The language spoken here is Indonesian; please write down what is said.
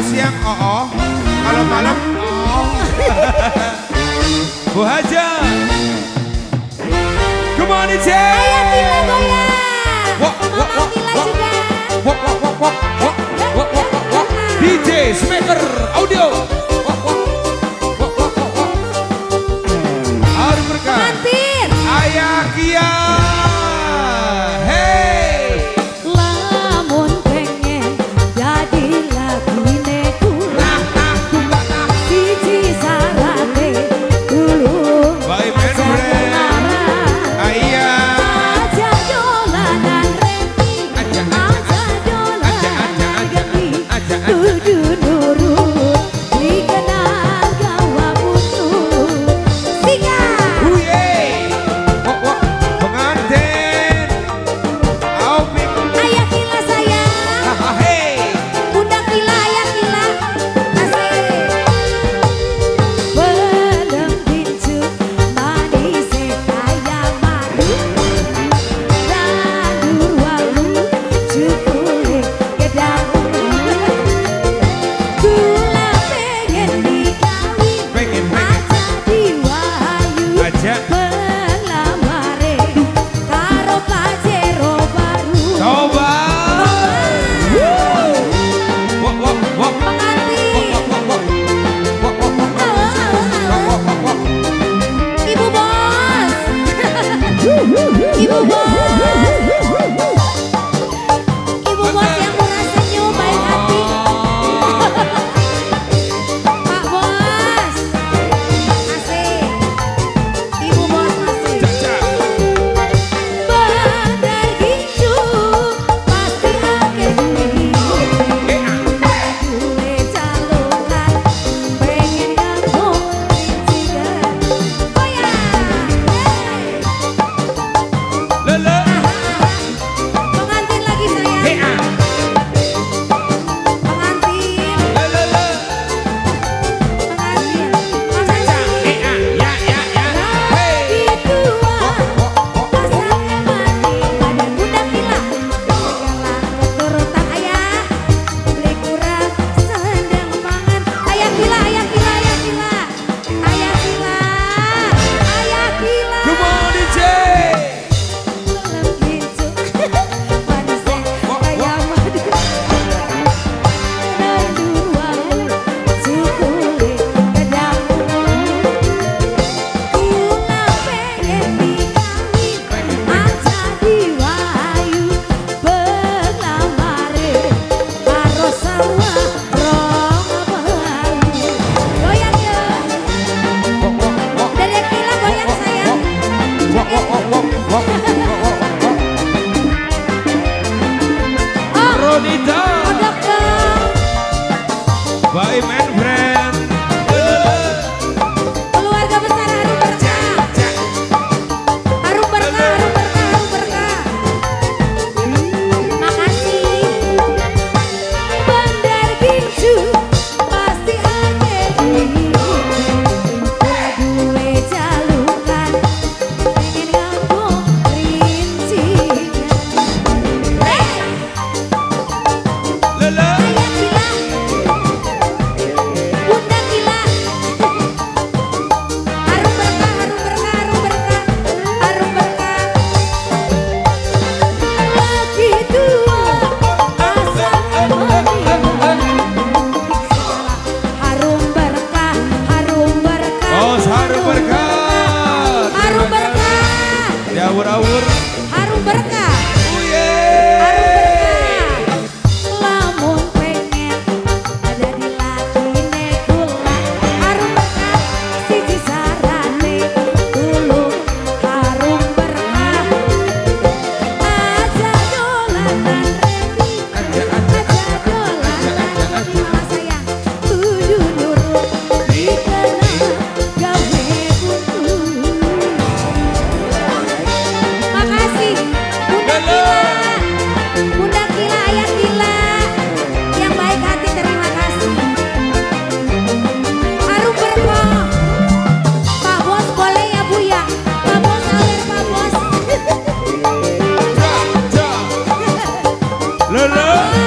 Kalau siang oh, kalau malam oh. Bu Haja. Come on, it's here. le love.